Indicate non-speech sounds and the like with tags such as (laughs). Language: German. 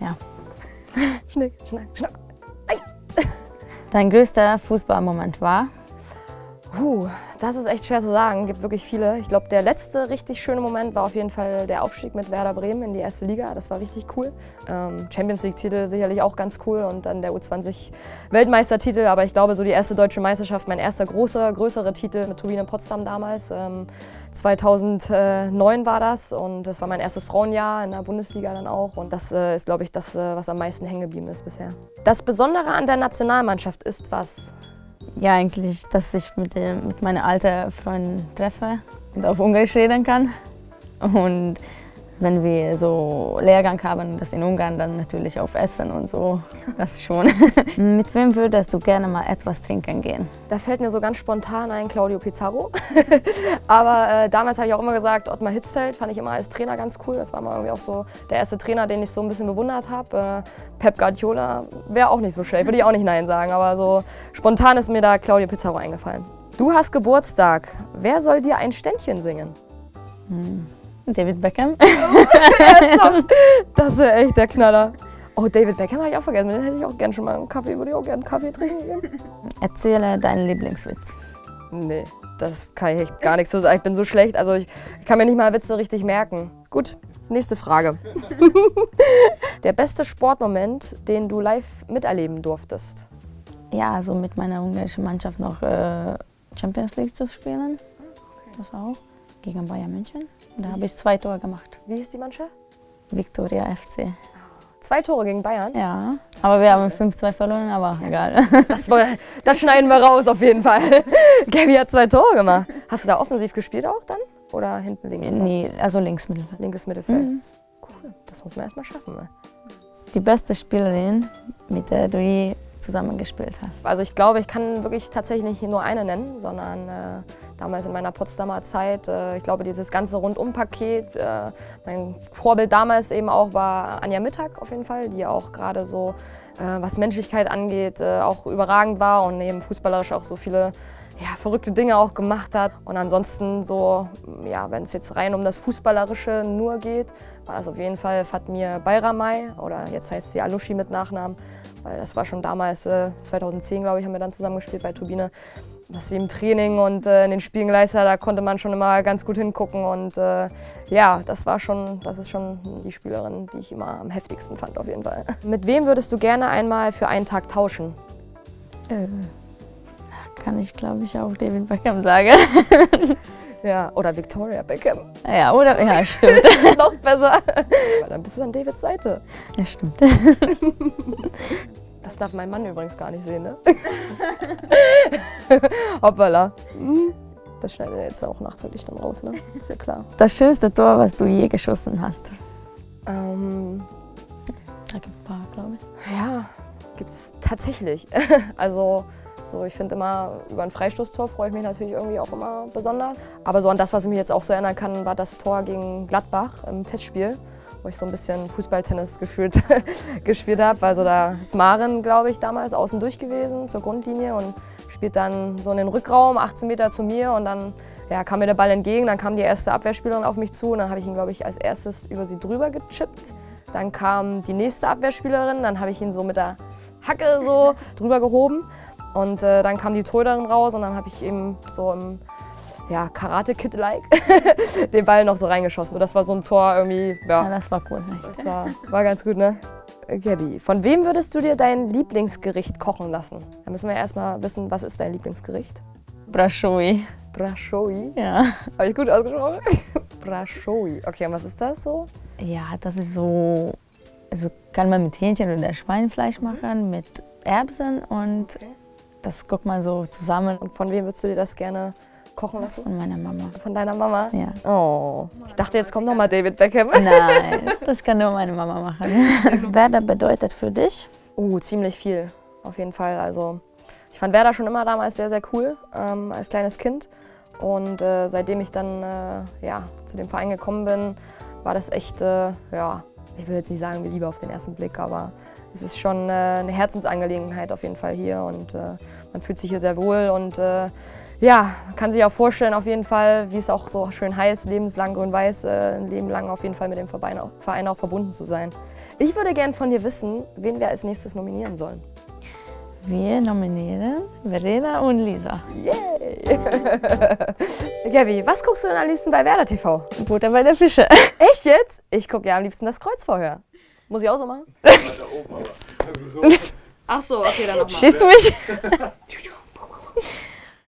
Ja. Schnick, schnack, schnack. Dein größter Fußballmoment war? Puh, das ist echt schwer zu sagen. Gibt wirklich viele. Ich glaube, der letzte richtig schöne Moment war auf jeden Fall der Aufstieg mit Werder Bremen in die erste Liga. Das war richtig cool. Ähm, Champions League-Titel sicherlich auch ganz cool und dann der U20-Weltmeistertitel. Aber ich glaube, so die erste deutsche Meisterschaft, mein erster großer, größerer Titel mit Turbine Potsdam damals. Ähm, 2009 war das und das war mein erstes Frauenjahr in der Bundesliga dann auch. Und das äh, ist, glaube ich, das, äh, was am meisten hängen geblieben ist bisher. Das Besondere an der Nationalmannschaft ist was? Ja, eigentlich, dass ich mit, mit meiner alten Freundin treffe und auf Ungarisch reden kann. Und wenn wir so Lehrgang haben, das in Ungarn, dann natürlich auf Essen und so, das schon. (laughs) Mit wem würdest du gerne mal etwas trinken gehen? Da fällt mir so ganz spontan ein Claudio Pizarro. (laughs) Aber äh, damals habe ich auch immer gesagt, Ottmar Hitzfeld fand ich immer als Trainer ganz cool. Das war mal irgendwie auch so der erste Trainer, den ich so ein bisschen bewundert habe. Äh, Pep Guardiola wäre auch nicht so schlecht, würde ich auch nicht Nein sagen. Aber so spontan ist mir da Claudio Pizarro eingefallen. Du hast Geburtstag. Wer soll dir ein Ständchen singen? Hm. David Beckham. (laughs) das wäre echt der Knaller. Oh, David Beckham habe ich auch vergessen. Mit dem hätte ich auch gerne schon mal einen Kaffee, würde ich auch gerne einen Kaffee trinken gehen. Erzähle deinen Lieblingswitz. Nee, das kann ich echt gar nichts zu sagen. Ich bin so schlecht, also ich kann mir nicht mal Witze richtig merken. Gut, nächste Frage. (laughs) der beste Sportmoment, den du live miterleben durftest? Ja, also mit meiner ungarischen Mannschaft noch äh, Champions League zu spielen. Das auch. Gegen Bayern München. Da habe ich zwei Tore gemacht. Wie hieß die Mannschaft? Victoria FC. Zwei Tore gegen Bayern? Ja, aber wir haben 5-2 verloren, aber egal. Das, das, schneiden wir raus auf jeden Fall. (laughs) Gabby hat zwei Tore gemacht. Hast du da offensiv gespielt auch dann? Oder hinten links? Nee, also links Mittelfeld. Linkes Mittelfeld. Mhm. Cool, das muss man erstmal schaffen. Mal. Die beste Spielerin, mit der du zusammengespielt hast? Also ich glaube, ich kann wirklich tatsächlich nicht nur eine nennen, sondern äh, damals in meiner Potsdamer Zeit, äh, ich glaube, dieses ganze Rundumpaket, äh, mein Vorbild damals eben auch war Anja Mittag auf jeden Fall, die auch gerade so, äh, was Menschlichkeit angeht, äh, auch überragend war und eben fußballerisch auch so viele ja, verrückte Dinge auch gemacht hat. Und ansonsten so, ja, wenn es jetzt rein um das Fußballerische nur geht, war das auf jeden Fall Fatmir Bayramay oder jetzt heißt sie Alushi mit Nachnamen, weil das war schon damals, äh, 2010 glaube ich, haben wir dann zusammengespielt bei Turbine. Was sie im Training und äh, in den Spielen geleistet hat, da konnte man schon immer ganz gut hingucken. Und äh, ja, das war schon, das ist schon die Spielerin, die ich immer am heftigsten fand auf jeden Fall. (laughs) Mit wem würdest du gerne einmal für einen Tag tauschen? Äh, kann ich glaube ich auch David Beckham sagen. (laughs) Ja, oder Victoria Beckham. Ja, oder, ja, (laughs) stimmt. Noch besser. Dann bist du an Davids Seite. Ja, stimmt. Das darf mein Mann übrigens gar nicht sehen, ne? (laughs) Hoppala. Hm. Das schneidet er jetzt auch nachträglich dann raus, ne? Ist ja klar. Das schönste Tor, was du je geschossen hast? Ähm, da gibt ein paar, glaube ich. Ja, gibt's tatsächlich. also so, ich finde immer, über ein Freistoßtor freue ich mich natürlich irgendwie auch immer besonders. Aber so an das, was ich mich jetzt auch so erinnern kann, war das Tor gegen Gladbach im Testspiel, wo ich so ein bisschen Fußballtennis gefühlt (laughs) gespielt habe. Also da ist Maren, glaube ich, damals außen durch gewesen zur Grundlinie und spielt dann so in den Rückraum, 18 Meter zu mir und dann ja, kam mir der Ball entgegen. Dann kam die erste Abwehrspielerin auf mich zu und dann habe ich ihn, glaube ich, als erstes über sie drüber gechippt. Dann kam die nächste Abwehrspielerin, dann habe ich ihn so mit der Hacke so drüber gehoben. Und äh, dann kam die Torhüterin raus und dann habe ich eben so im ja, Karate-Kid-like (laughs) den Ball noch so reingeschossen. Und das war so ein Tor irgendwie, ja. ja das war cool. Das war, war ganz gut, ne? Gabby, von wem würdest du dir dein Lieblingsgericht kochen lassen? Da müssen wir erstmal wissen, was ist dein Lieblingsgericht? Braschowi. Braschowi? Ja. Habe ich gut ausgesprochen? (laughs) Braschowi. Okay, und was ist das so? Ja, das ist so, also kann man mit Hähnchen oder Schweinefleisch machen, mit Erbsen und okay. Das guckt man so zusammen. Und von wem würdest du dir das gerne kochen lassen? Von meiner Mama. Von deiner Mama? Ja. Oh, ich dachte, jetzt kommt noch mal David Beckham. (laughs) Nein, das kann nur meine Mama machen. (laughs) Werder bedeutet für dich? Uh, ziemlich viel, auf jeden Fall. Also ich fand Werder schon immer damals sehr, sehr cool, ähm, als kleines Kind. Und äh, seitdem ich dann äh, ja, zu dem Verein gekommen bin, war das echt, äh, ja, ich will jetzt nicht sagen wie Liebe auf den ersten Blick, aber es ist schon äh, eine Herzensangelegenheit auf jeden Fall hier und äh, man fühlt sich hier sehr wohl und äh, Ja, man kann sich auch vorstellen, auf jeden Fall, wie es auch so schön heißt, lebenslang grün-weiß, äh, ein Leben lang auf jeden Fall mit dem Verein auch, Verein auch verbunden zu sein. Ich würde gerne von dir wissen, wen wir als nächstes nominieren sollen. Wir nominieren Verena und Lisa. Yay! (laughs) Gabi, was guckst du denn am liebsten bei Werder TV? Butter bei der Fische. Echt jetzt? Ich gucke ja am liebsten das Kreuzvorhör. Muss ich auch so machen? Da oben aber. Ach so, okay, dann nochmal. Schießt du mich? (laughs)